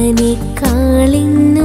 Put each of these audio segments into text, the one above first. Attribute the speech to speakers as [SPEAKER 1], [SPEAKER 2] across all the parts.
[SPEAKER 1] കനിക്കാളിൻ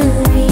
[SPEAKER 1] away